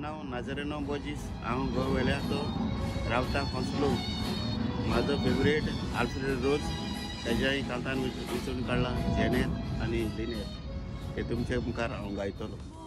नाव नांव नाजरेनो बोजीस हांव गोवा वेल्याचो रावता खोंसलो म्हाजो फेवरेट आल्फ्रेड रोज तेज्याय कांतान विसरून काडला जेनेत आनी लिनेत. हे तुमचे मुखार हांव गायतलो.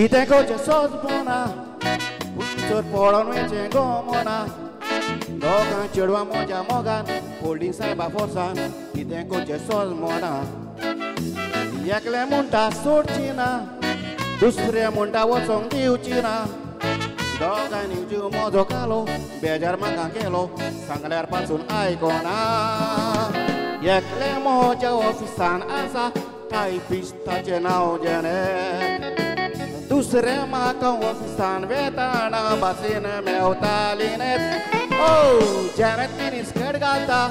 Kiteko jesot pona Putur poron weche gomona Dogan chirwa moja mogan Polisa ba forsan Kiteko jesot mona. Yakle munta surchina Dusre munta wosong diucina, Dogan inju mojo kalo Bejar makan kelo Sangler pasun aikona Yakle moja ofisan asa kai pista jenao jene. Usre ma kawasan veta na basin me utalinet. Oh, janetini miniskirt gata,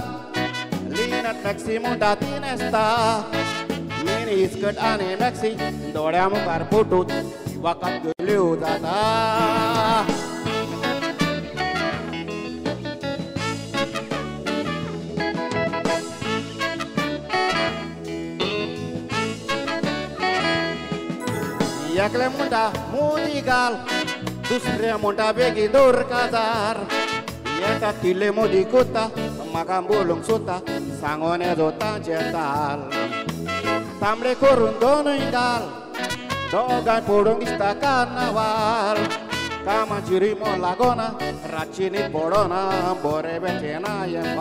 linet maxi muda tinesta. Miniskirt ani maxi, dore amu kar putut, wakat gulu zata. Yakle munda mudigal Dusre munda begi dur kazar. Ieta tile mudikuta Makan bulung suta Sangone dota jetal. Tamre kurun dono indal Dogan purung ista karnaval Kama ciri lagona Racini borona Bore betena yang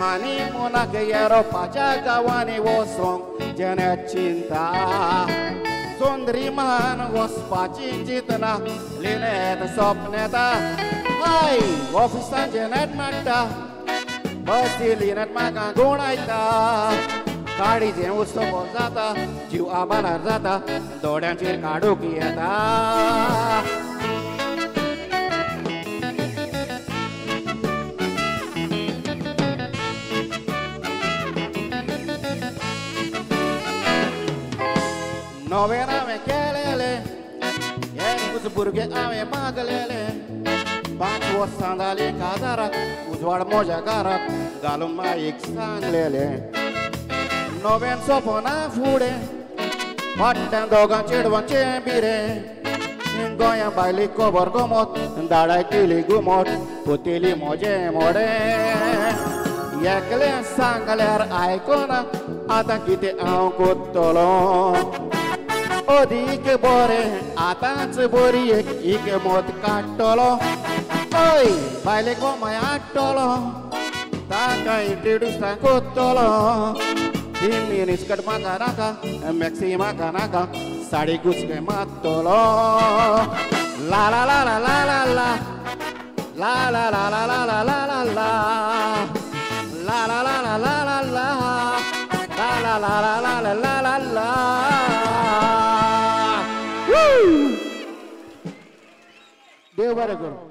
Hani mona ke yero pajaga wani wosong jenet cinta. सोंदरी मान वचपाची चिंतना लिलेत स्वप्न येता हय ऑफिसांचे नेट माडटा बसी लिनेत म्हाका गुणायता गाडीचें उत्सव जाता जीव आबालार जाता दोड्यांचेर काडूंक येता. No verá me kelele Yeni uz burge ame maglele Patvo sandalye kazarak Uzvar moja karak Galuma iksan lele No ben sopona fure Patten dogan çirvan çembire Goyan bayli kobor gomot Daray tili gumot Putili moje more Yekle sangaler aykona Atan kite avkut tolon ওদিকে বরে আতাচ বরিয়ে ইকে মত কাটল ওই বাইলে কমায় আটল তাকাই টেডুসা করতল দিন স্কার্ট মাখা রাখা ম্যাক্সি মাখা রাখা শাড়ি গুছকে মাতল লা লা লা লা লা লা লা লা লা লা লা লা লা লা লা লা la la la la la la la la la la la la la la देव बरें करूं